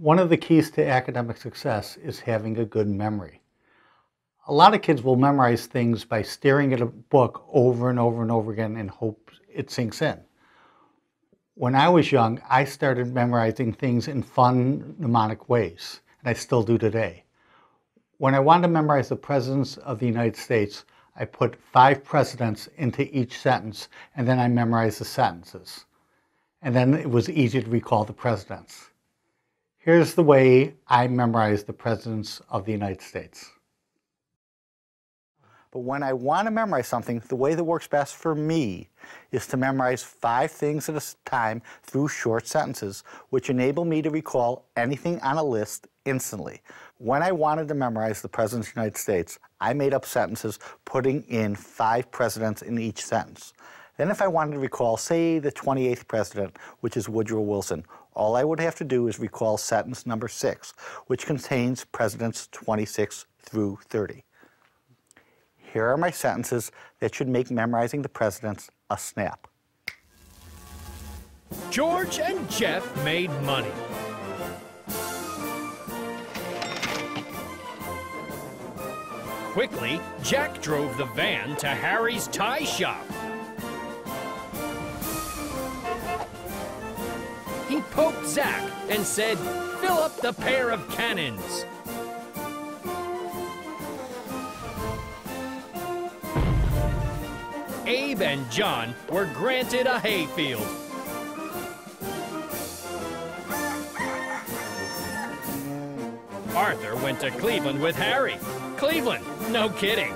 One of the keys to academic success is having a good memory. A lot of kids will memorize things by staring at a book over and over and over again and hope it sinks in. When I was young, I started memorizing things in fun mnemonic ways, and I still do today. When I wanted to memorize the presidents of the United States, I put five presidents into each sentence, and then I memorized the sentences. And then it was easy to recall the presidents. Here's the way I memorize the presidents of the United States. But when I want to memorize something, the way that works best for me is to memorize five things at a time through short sentences, which enable me to recall anything on a list instantly. When I wanted to memorize the Presidents of the United States, I made up sentences putting in five presidents in each sentence. Then if I wanted to recall, say, the 28th president, which is Woodrow Wilson, all I would have to do is recall sentence number six, which contains presidents 26 through 30. Here are my sentences that should make memorizing the presidents a snap. George and Jeff made money. Quickly, Jack drove the van to Harry's tie shop. He poked Zach and said, fill up the pair of cannons. Abe and John were granted a hayfield. Arthur went to Cleveland with Harry. Cleveland, no kidding.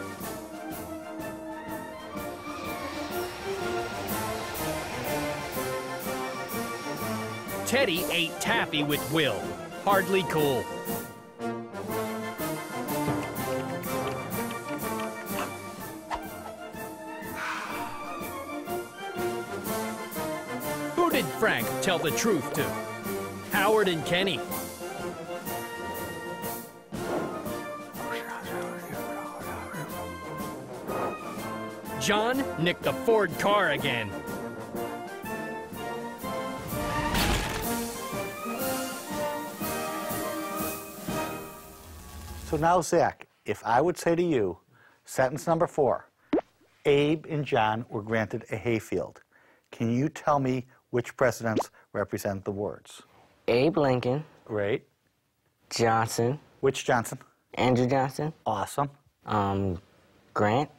Teddy ate taffy with Will. Hardly cool. Who did Frank tell the truth to? Howard and Kenny. John nicked the Ford car again. So now, Zach, if I would say to you, sentence number four, Abe and John were granted a hayfield. Can you tell me which presidents represent the words? Abe Lincoln, Great. Johnson, Which Johnson? Andrew Johnson, Awesome. um, Grant,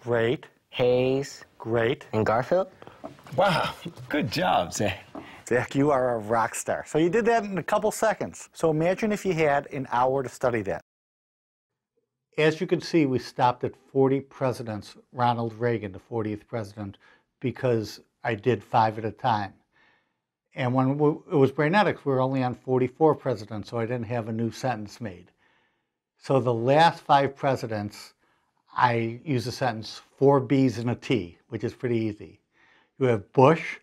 Great. Hayes, Great. and Garfield. Wow, good job, Zach. Zach, you are a rock star. So you did that in a couple seconds. So imagine if you had an hour to study that. As you can see, we stopped at 40 presidents, Ronald Reagan, the 40th president, because I did five at a time. And when we, it was Brainetics, we were only on 44 presidents, so I didn't have a new sentence made. So the last five presidents, I use a sentence, four B's and a T, which is pretty easy. You have Bush,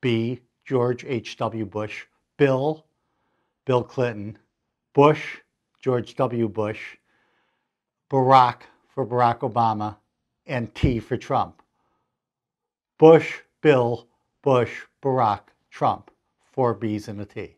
B, George H.W. Bush, Bill, Bill Clinton, Bush, George W. Bush, Barack for Barack Obama, and T for Trump. Bush, Bill, Bush, Barack, Trump. Four B's and a T.